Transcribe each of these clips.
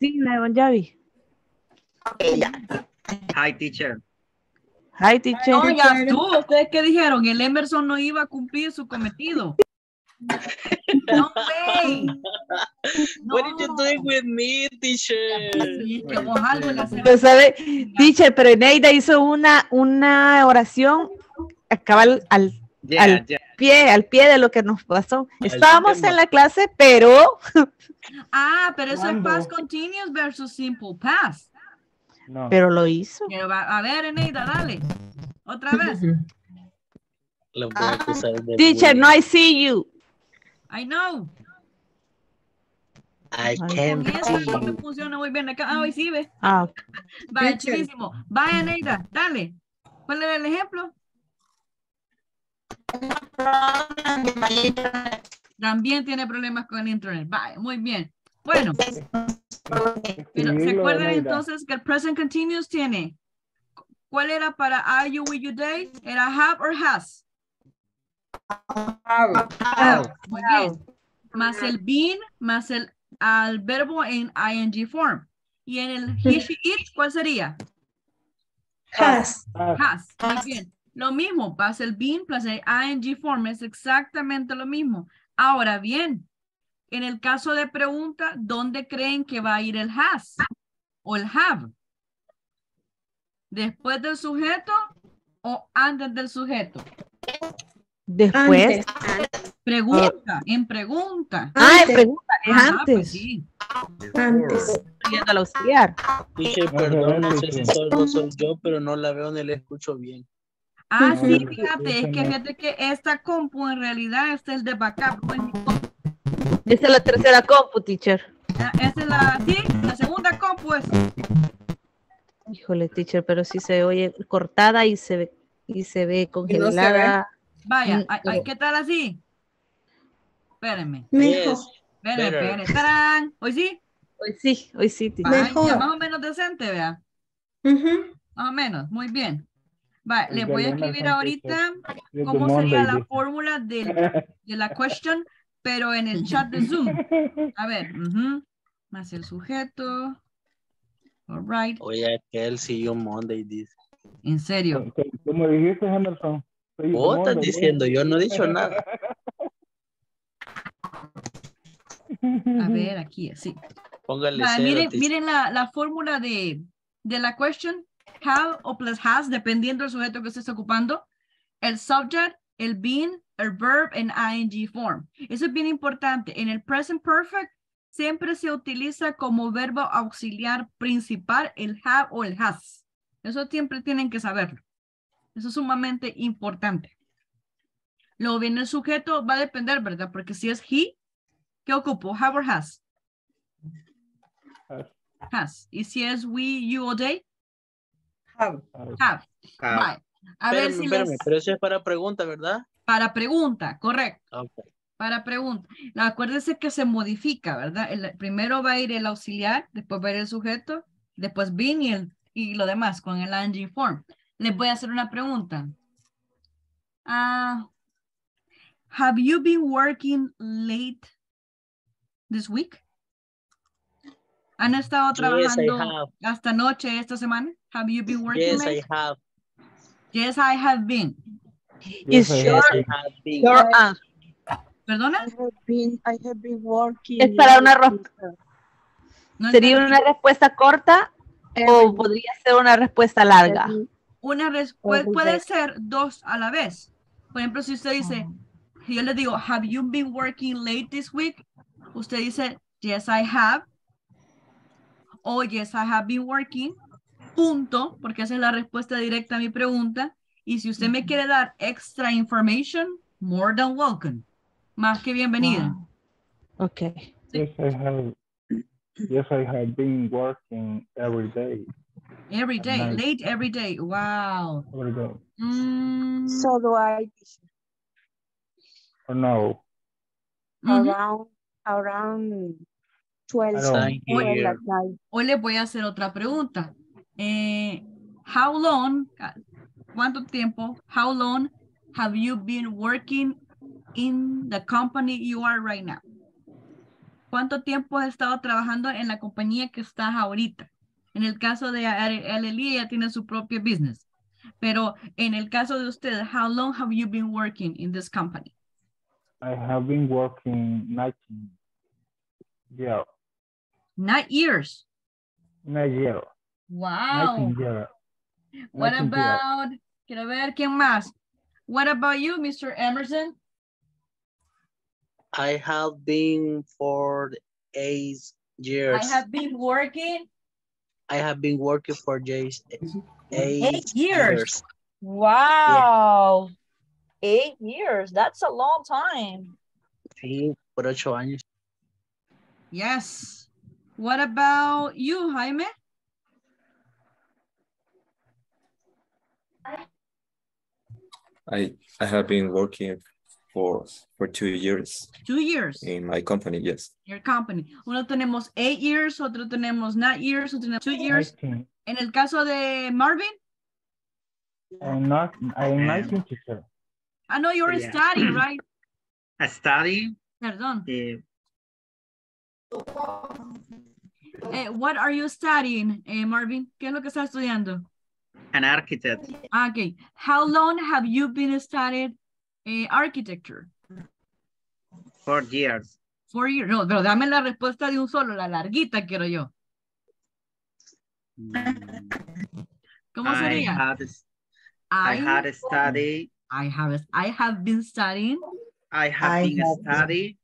Sí, la de Javi. Okay, ya. Hi, teacher. Hi, teacher. No, ya tú, ¿ustedes qué dijeron? El Emerson no iba a cumplir su cometido. No way. What did you do with me, teacher? Haces. Pues, ¿sabe? Teacher, pero Neida hizo una, una oración acaba al, al Yeah, Al- yeah. Pie, al pie de lo que nos pasó. Estábamos en la clase, pero Ah, pero eso es ¿Cuándo? past continuous versus simple past. No. pero lo hizo. Pero va- a ver, Eneida, dale. Otra vez. Lo voy a acusar de Teacher, no I see you. I know. I can't no funciona muy bien acá. Ah, hoy sí ve. Ah, ok. Vaya, chulísimo. Vaya, Neida, dale. ¿Cuál era el ejemplo? También tiene problemas con el internet. Vaya, muy bien. Bueno, pero ¿se Escribilo, acuerdan Neida. entonces que el present continuous tiene? ¿Cuál era para are you, will you, they? ¿Era have or has? Have. Muy bien. Más el been, más el al verbo en ing form. Y en el he, she, it, ¿cuál sería? Has. Has. Muy bien. Lo mismo, más el been plus el ing form es exactamente lo mismo. Ahora bien, en el caso de pregunta, ¿dónde creen que va a ir el has o el have? ¿Después del sujeto o antes del sujeto? Después. Antes. Pregunta, en pregunta. Ah, Antes. pregunta, es pues antes. sí. Antes. Yendo al auxiliar. Teacher, No, perdón, no sé si solo soy yo, pero no la veo ni la escucho bien. Ah, sí, fíjate, es que fíjate que esta compu en realidad es el de backup. no es mi compu. Esta es la tercera compu, teacher. Ah, Esta es la, sí, la segunda compu es. Híjole, teacher, pero sí se oye cortada y se ve, y se ve congelada. Vaya, Mm, ay, ay, ¿qué tal así? Espérenme, Mejor. Espérenme, espérenme. ¡Tarán! Hoy sí. Hoy sí, hoy sí, teacher. Mejor. más o menos decente, vea. Ujú. Más o menos, muy bien. Va, les de voy a escribir ahorita cómo sería la fórmula del, de la question, pero en el chat de Zoom. A ver, ujú, más el sujeto. All right, Oye, aquel see you Monday, dice. en serio. Como dijiste, Emerson. soy Vos estás Monday, diciendo, yo no he dicho nada. A ver, aquí, sí. Póngale Va, cero, miren, miren la, la fórmula de, de la question. Have o plus has, dependiendo del sujeto que estés ocupando. El subject, el being, el verb en ing form. Eso es bien importante. En el present perfect siempre se utiliza como verbo auxiliar principal el have o el has. Eso siempre tienen que saberlo. Eso es sumamente importante. Luego viene el sujeto, va a depender, ¿verdad? Porque si es he, ¿qué ocupo? Have or has? Has. Has. Y si es we, you o they, Have. have. Ah, Bye. A ver si espérame, les... pero eso es para pregunta, ¿verdad? Para pregunta, correcto. Ok. Para pregunta. No, Acuérdese que se modifica, ¿verdad? El, primero va a ir el auxiliar, después va a ir el sujeto, después bin y, el, y lo demás con el ing form. Les voy a hacer una pregunta. Ah, have you been working late this week? ¿Han estado trabajando hasta noche esta semana? Have you been working Yes, late? I have. Yes, I have been. Is Yes, Yes, have. I have been. Your answer. ¿Perdona? I have been, I have been working. Es para una No ¿Sería una respuesta corta o podría ser una respuesta larga? Una respuesta puede ser dos a la vez. Por ejemplo, si usted dice, si yo le digo, have you been working late this week? Usted dice, yes, I have. O yes, I have been working. Punto, porque esa es la respuesta directa a mi pregunta. Y si usted me quiere dar extra information, more than welcome. Más que bienvenida. Ok. Yes, I have. Yes, I have been working every day. Every day, late every day. Wow. Every day. Mm, So do I, Or no? ujú. around, around 12, I don't. Thank you. 12 at night. Hoy les voy a hacer otra pregunta. Eh, how long, cuánto tiempo, how long have you been working in the company you are right now? ¿cuánto tiempo has estado trabajando en la compañía que estás ahorita? En el caso de Aleli, ella tiene su propio business. Pero en el caso de usted, how long have you been working in this company? I have been working 19 years. Not years. Nine years. Wow. 19 years. What 19 years. about, quiero ver, ¿quién más? What about you, Mr. Emerson? I have been for eight years. I have been working I have been working for just eight, eight years. Wow. Eight years. That's a long time. Sí, por ocho años. Yes. What about you, Jaime? I I have been working for for two years Two years. in my company. Yes. Your company. Uno tenemos eight years, otro tenemos not years, otro tenemos two years. 19. En el caso de Marvin, I'm not, I'm 19 teacher. I know you're Yeah. studying, right? I study Perdón. eh, Eh, what are you studying, eh, Marvin? ¿Qué es lo que estás estudiando? an architect Ah, Okay. How long have you been studying eh, architecture? Four years. Four years. No, pero dame la respuesta de un solo, la larguita quiero yo. ¿Cómo I sería? had, I had studied, I have, I have been studying I have I been have studying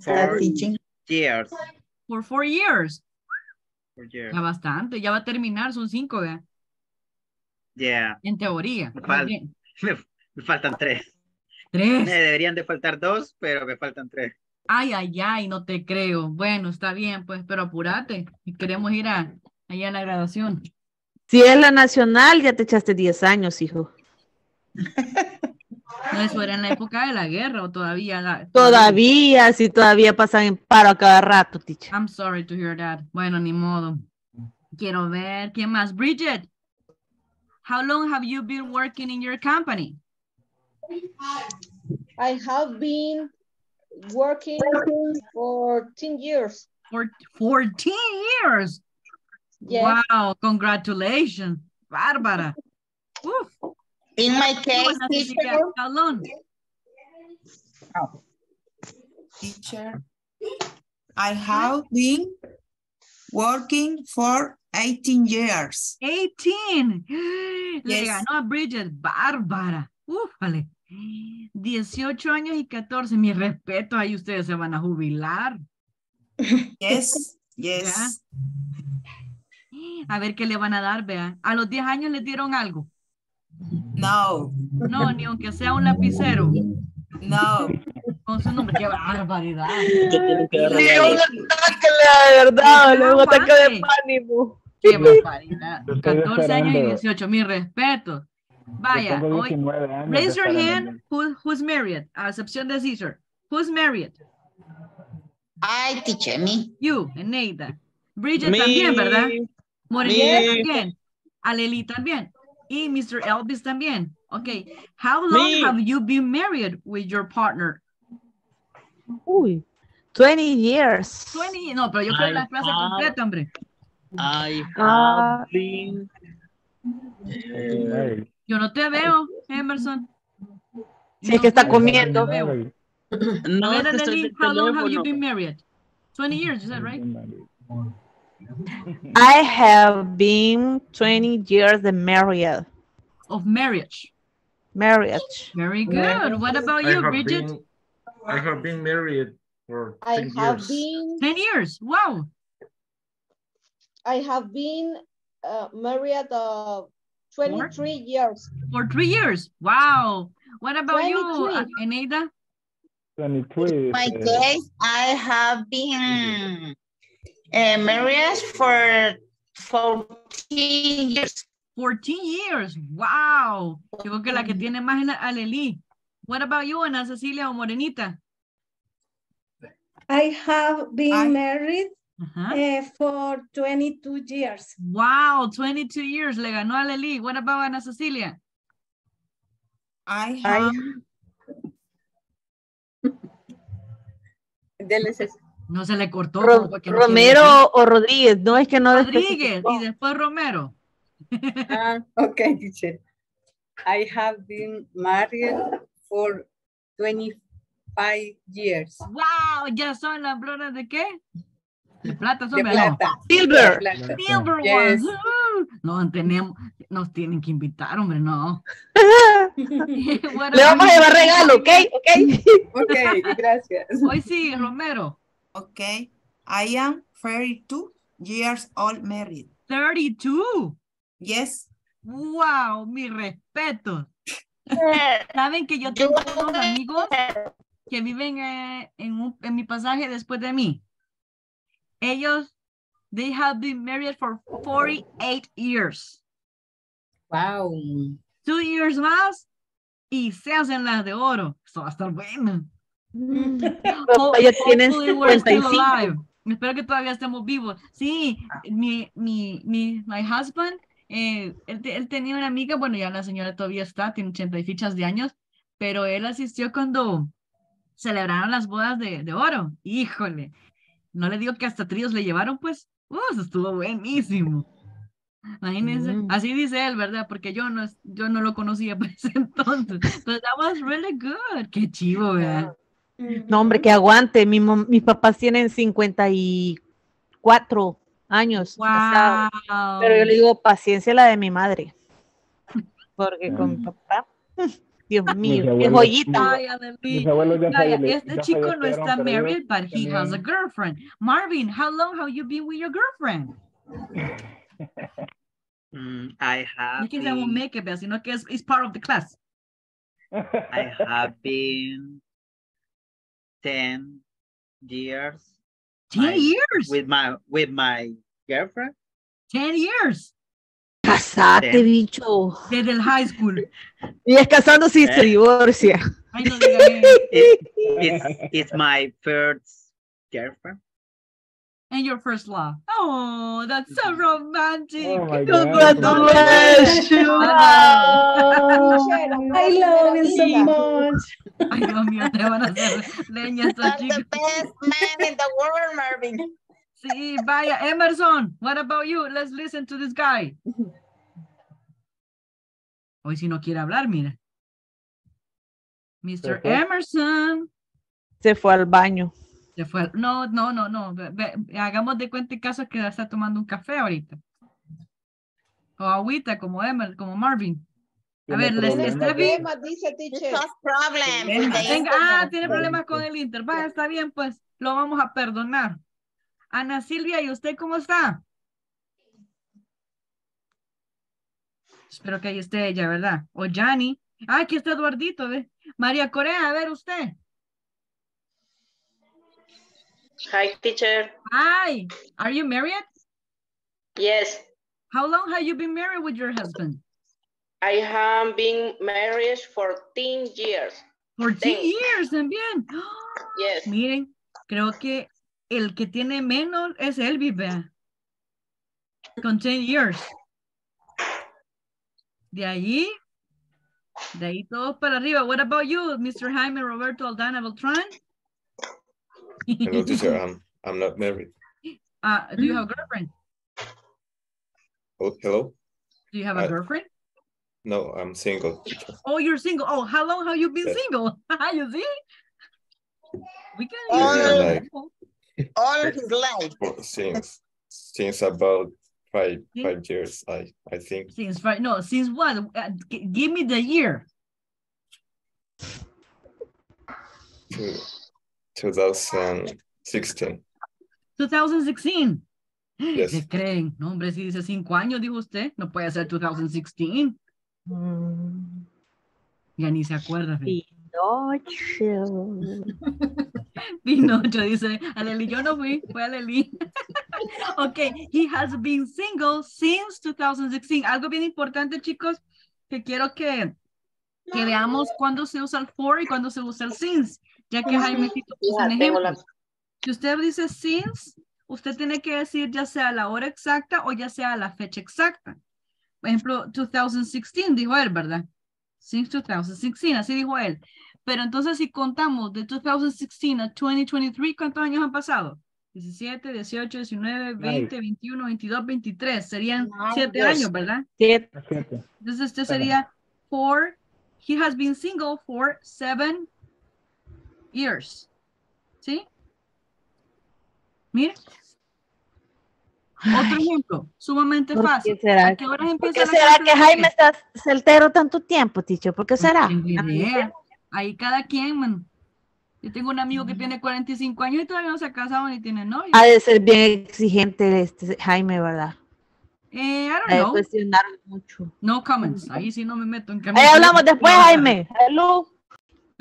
for teaching. Years. for four years. For years. Ya bastante, ya va a terminar, son cinco, ¿verdad? Yeah, En teoría. Me fal- me, me faltan tres. Me Tres. deberían de faltar dos, pero me faltan tres. Ay, ay, ay, no te creo. Bueno, está bien, pues, pero apúrate. Queremos ir a, allá a la graduación. Si es la nacional, ya te echaste 10 años, hijo. No, eso era en la época de la guerra o todavía. la- Todavía, si todavía pasan en paro a cada rato, teacher. I'm sorry to hear that. Bueno, ni modo. Quiero ver, ¿quién más? Bridget, how long have you been working in your company? I have been working for 10 years. For 14 years. Yes. Wow, congratulations. Bárbara. Uf. In my ¿Cómo case, teacher? How long? teacher, I have been working for 18 years. 18. Le Yes. ganó a Bridget. Bárbara. Ufale. 18 años y 14. Mi respeto, ahí ustedes se van a jubilar. Yes, yes. A ver qué le van a dar, vea. A los 10 años les dieron algo. No, No, ni aunque sea un lapicero. no. Con su nombre. ¡Qué barbaridad! Que darle Sí, algo. un ataque, la verdad, No un ataque de pánico. ¡Qué barbaridad! Yo estoy 14 años y esperando. 18. Mi respeto. Vaya, Yo tengo hoy. 19 años Raise your hand. Who, who's married? A excepción de Caesar. Who's married? I teacher me. You, Eneida. Bridget Me. también, ¿verdad? Morenita también. Aleli también. Y Mr. Elvis también. Ok. How long Me. have you been married with your partner? Uy, 20 years. 20. No, pero yo quiero la I clase have- completa, hombre. I Ah. have been eh, Yo no te veo, Emerson. Si es que está comiendo. no te veo. no A es ver, que estoy Aleli, de how long have you teléfono. been married? 20 years, you said, right? I have been 20 years the married. Of marriage. Marriage. Very good. What about you, Bridget? I have been married for I 10 have years. been 10 years. Wow. I have been uh, married uh, 23 years. For three years. Wow. What about you, 23. Eneida? 23. my eh, case, I have been uh, married for 14 years. 14 years. Wow. Yo creo que la que tiene más es la Aleli. What about you, Ana Cecilia o Morenita? I have been I- married Ajá. eh, for 22 years. Wow, 22 years. Le ganó a Aleli. What about Ana Cecilia? I have No se le cortó. Ro- no quiere Romero o Rodríguez, no es que no Rodríguez y después Romero. Ah, okay, teacher. I have been married for 25 years. Wow, ya son las bloras de qué? De plata son De plata. Silver. De plata. Silver Yes. ones. No, tenemos, nos tienen que invitar, hombre, no. Le vamos a llevar regalo, ¿ok? ¿Ok? Okay, gracias. Hoy sí, Romero. Okay. I am 32 years old married. 32. Yes. Wow, mi respeto. Saben que yo tengo unos amigos que viven eh, en, un- en mi pasaje después de mí. Ellos, they have been married for 48 years. Wow. Two years más y se hacen las de oro. Eso va a estar bueno. Ya still 55. alive. Espero que todavía estemos vivos. Sí, mi, mi, mi, my husband, eh, él, él tenía una amiga, bueno, ya la señora todavía está, tiene 80 y fichas de años, pero él asistió cuando celebraron las bodas de, de oro. Híjole, no le digo que hasta tríos le llevaron, pues, uh, eso estuvo buenísimo. Imagínense, Mm. así dice él, ¿verdad? Porque yo no, es- yo no lo conocía para ese entonces. But that was really good. Qué chivo, ¿verdad? No, hombre, que aguante. Mi mis papás tienen 54 años. casados. Wow. Pero yo le digo, paciencia la de mi madre. Porque con mi papá, Dios mío, qué joyita. Mis este chico no está married, but he has a girlfriend. Marvin, how long have you been with your girlfriend? Mm, I No have been, make up, sino que es is part of the class. I have been 10 years 10 my- years. with my with my girlfriend. 10 years. Casate, Sí. bicho. Desde el high school. Y es casándose y se Eh. divorcia. Ay, no diga eso. It, it's it's my first girlfriend. And your first love. Oh, that's so romantic. Oh. Congratulations. I love you so much. Ay, Dios mío, te van a hacer leña estos That's the chicos. best man in the world, Marvin. Sí, vaya, Emerson, what about you? Let's listen to this guy. Hoy si no quiere hablar, mira. Mr. Emerson. Se fue al baño. Se fue. No, no, no, no. ve- ve- hagamos de cuenta en caso que está tomando un café ahorita. O agüita, como Emer, como Marvin. A ver, les. Steffi. Problema, dice problem Venga, ah, tiene problemas con el Inter. Vaya, está bien, pues lo vamos a perdonar. Ana Silvia, ¿y usted cómo está? Espero que ahí esté ella, ¿verdad? O Jani. Ah, aquí está Eduardito, ¿ve? María Corea, a ver usted. Hi, teacher. Hi, are you married? Yes, How long have you been married with your husband? I have been married for 10 years. 14 Thanks. years también. Yes. Miren, creo que el que tiene menos es Elvis, vea. Con 10 years. De allí, de ahí todos para arriba. What about you, Mr. Jaime Roberto Aldana Beltran? Hello, teacher. I'm I'm not married. Uh, do you have a girlfriend? Oh, hello. Do you have a I- girlfriend? No, I'm single. Oh, you're single. Oh, how long have you been Yes. single? you see? We can use Like All his life. since since about five Yeah. five years, I I think. Since Fri- no, since what? Uh, give me the year. Two, 2016. 2016. Yes. ¿Qué creen? No, hombre, si dice cinco años, dijo usted, no puede ser 2016. Mm, Ya ni se acuerda. fe. Pinocho. Pinocho dice, Aleli, yo no fui, fue Aleli. ok, he has been single since 2016. Algo bien importante, chicos, que quiero que, que veamos cuándo se usa el for y cuándo se usa el since, ya que Jaimecito puso un ejemplo. Si usted dice since, usted tiene que decir ya sea la hora exacta o ya sea la fecha exacta. Por ejemplo, 2016, dijo él, ¿verdad? Since 2016, así dijo él. Pero entonces si contamos de 2016 a 2023, ¿cuántos años han pasado? 17, 18, 19, 20, Ay. 21, 22, 23. Serían 7 no, años, ¿verdad? 7. Entonces este sería 4. He has been single for 7 ears. ¿Sí? Mire. Otro ejemplo, sumamente fácil. Qué será? ¿Por qué será que Jaime está soltero tanto tiempo, Ticho? ¿Por qué será? Ahí cada quien, man. Yo tengo un amigo que mm. tiene 45 años y todavía no se ha casado ni tiene novio. Ha de ser bien exigente este Jaime, ¿verdad? Eh, I don't know. No comments. Mm. Ahí sí no me meto en que Ahí hablamos después, Jaime. Hello.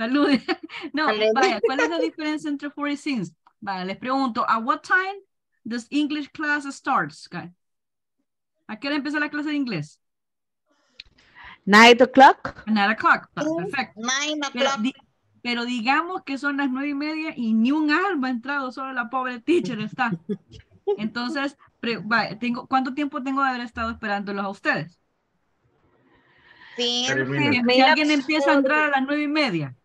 Salud. No, vaya, ¿cuál es la diferencia entre four y six? Vaya, les pregunto, ¿a what time does English class starts? ¿A qué hora empieza la clase de inglés? Nine o'clock. Nine o'clock. Pa- Perfecto. Nine Pero, o'clock. pero digamos que son las nueve y media y ni un alma ha entrado, solo la pobre teacher está. Entonces, pre- vaya, tengo, ¿cuánto tiempo tengo de haber estado esperándolos a ustedes? Sí. Si alguien empieza a entrar a las nueve y media,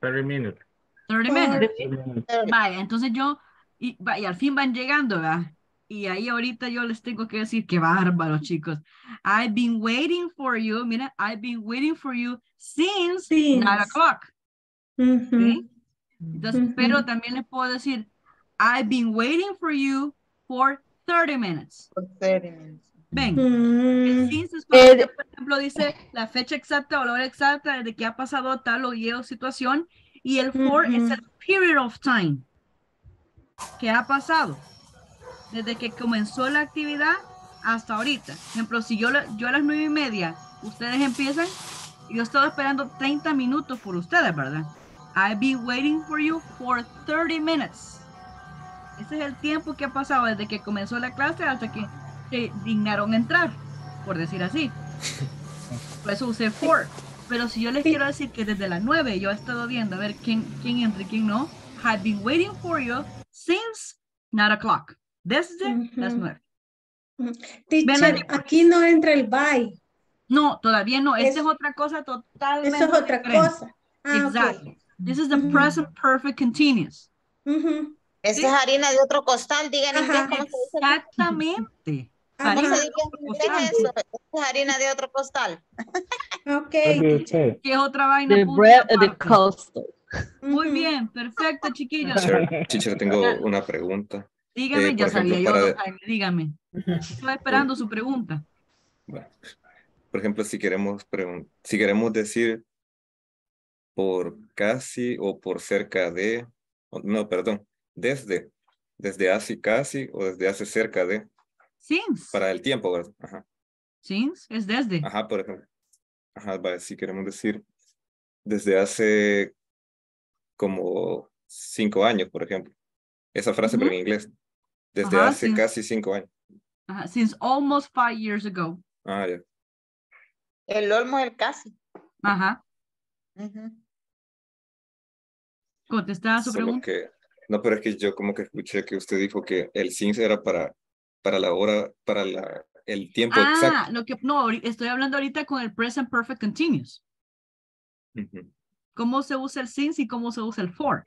Thirty minutes. 30 minutes. Vaya, entonces yo, y, vaya, al fin van llegando, ¿verdad? Y ahí ahorita yo les tengo que decir, qué bárbaro, chicos. I've been waiting for you, mira, I've been waiting for you since, Since. nine o'clock. Ujú. ¿sí? Entonces, Ujú. pero también les puedo decir, I've been waiting for you for 30 minutes. Ven, el Mm. Since es cuando Eh, usted, por ejemplo, dice la fecha exacta o la hora exacta desde que ha pasado tal o y situación, y el for es Ujú. el period of time que ha pasado desde que comenzó la actividad hasta ahorita. Por ejemplo, si yo, yo a las nueve y media, ustedes empiezan, yo estaba esperando 30 minutos por ustedes, ¿verdad? I've been waiting for you for 30 minutes. Ese es el tiempo que ha pasado desde que comenzó la clase hasta que se dignaron entrar, por decir así. Por eso usé for. Pero si yo les quiero decir que desde las 9 yo he estado viendo a ver quién, quién entra y quién no, I've been waiting for you since 9 o'clock. Desde las Ujú. 9. Teacher, aquí no entra el by. No, todavía no. Esta Es- otra cosa totalmente Eso es otra diferente. cosa. Ah, ok. Exactly. This is the present perfect continuous. Esa Sí. es harina de otro costal, diga en inglés cómo se dice. Exactamente. ¿Cómo Harina de otro costal. eso? Esa es harina de otro costal. Ok. Que es otra vaina. The bread of the coastal. Muy bien, perfecto, chiquillos. Teacher, teacher, tengo una pregunta. Dígame, Eh, ya sabía ejemplo, yo, para- Jaime, dígame. Estaba esperando su pregunta. Bueno, por ejemplo, si queremos pregun- si queremos decir por casi o por cerca de, no, perdón, desde, desde hace casi o desde hace cerca de, Since. para el tiempo, ¿verdad? Ajá, Since es desde. ajá, por ejemplo. Ajá, vaya, si queremos decir desde hace como cinco años, por ejemplo. Esa frase, pero en inglés. Desde Ajá, hace since- casi cinco años. Ajá, since almost five years ago. Ah, ya. El olmo el casi. Ajá. Contestaba su Solo pregunta. que, no, pero es que yo como que escuché que usted dijo que el since era para, para la hora, para la, el tiempo Ah, exacto. lo que no, estoy hablando ahorita con el present perfect continuous. ¿Cómo se usa el since y cómo se usa el for?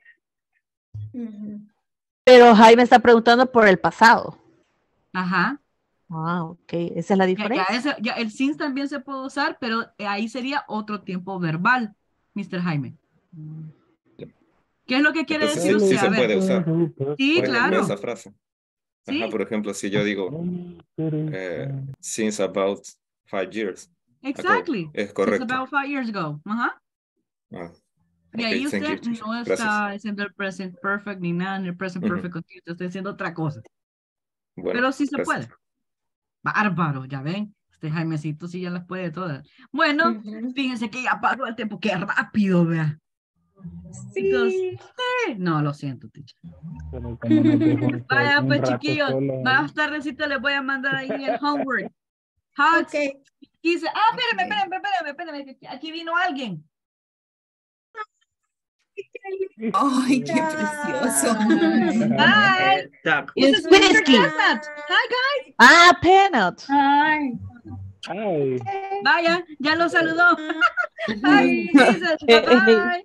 Pero Jaime está preguntando por el pasado. Ajá. Ah, ok. Esa es la Ya, ya diferencia. ese- ya el since también se puede usar, pero eh, ahí sería otro tiempo verbal, Mr. Jaime. ¿Qué es lo que quiere Entonces, decir sí, sí usted? se puede usar. Sí, claro. esa frase. Sí. Ajá, por ejemplo, si yo digo eh, since about five years. Exactly. Es correcto. about five years ago. Ajá. Ah, Y ahí you, usted no Gracias. está haciendo el present perfect ni nada, ni el present perfect continuous, está haciendo otra cosa. Bueno, Pero sí se gracias. puede. Bárbaro, ya ven. Este Jaimecito sí ya las puede todas. Bueno, fíjense que ya pasó el tiempo, qué rápido, vea. Sí. sí. No, lo siento, teacher. Vaya, pues chiquillos, más tardecito les voy a mandar ahí el homework. Hugs. Dice, ah, espérame, espérame, espérame, aquí vino alguien. Ay, qué precioso. Hi. Hi, guys. Ah, Peanut. Hi. Ay, Vaya, ya lo saludó. Hi, Jesus. Bye.